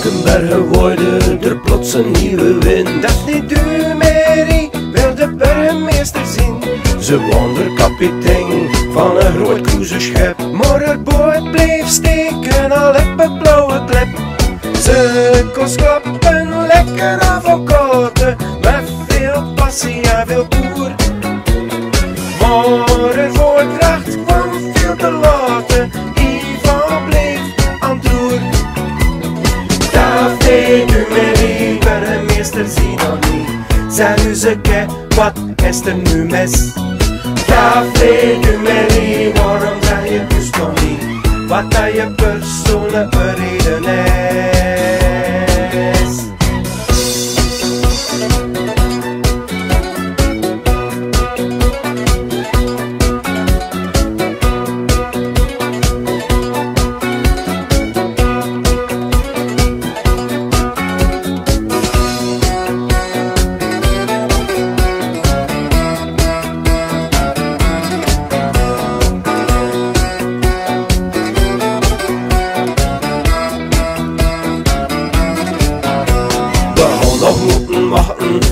Blankenbergen worden er plots een nieuwe wind. Dat niet Dumery wil de burgemeester zien. Ze wonder kapitein van een groot cruiseschip. Maar het boot bleef steken al op het blauwe klip. Ze kost klappen lekker avocado met veel passie en veel poer. Me niet, burgemeester zie nog niet. Zeg u ze ke, wat is er nu mis? U me niet, waarom zeg je dus nog niet? Wat dat je persoonlijke reden is.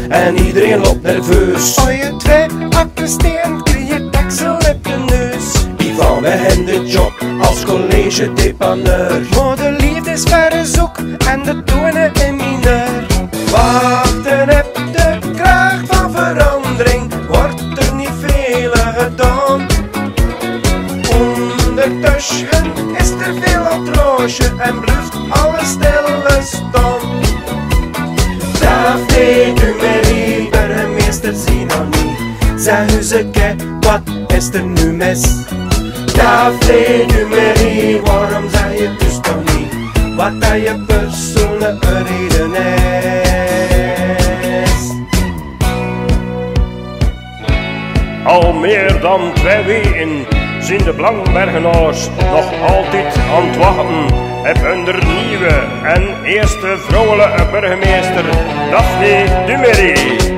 En iedereen loopt nerveus. Als je twee akken steen krijg je deksel op je neus. Ivan, we hebben de job als college depaneur. Maar de liefde is verre zoek en de tonen in mineur. Wachten op de kracht van verandering, wordt er niet veel gedaan. Ondertussen is er veel atroosje en blijft alles stille staan. Dat ke, wat is er nu mis? Me niet, waarom zeg je dus toch niet? Wat dat je persoonlijke reden is. Al meer dan twee weken zijn de Blankenbergenaars nog altijd aan het wachten op hun nieuwe en eerste vrouwelijke burgemeester Daphne Dumery.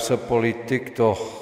Se politik, to